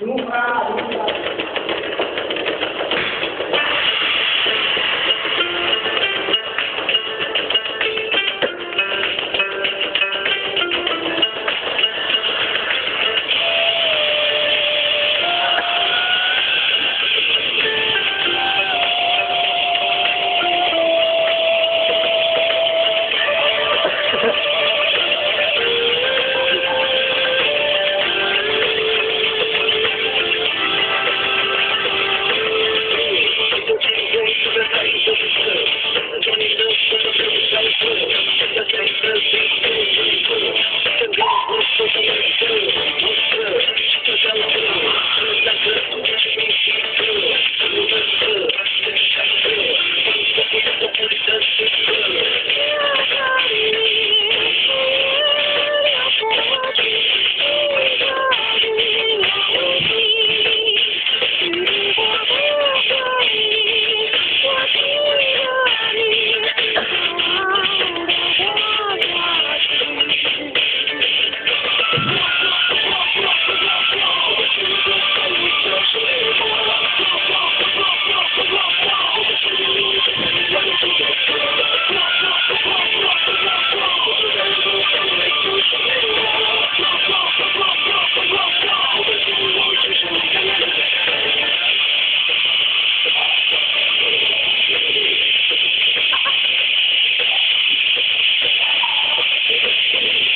Não para, não.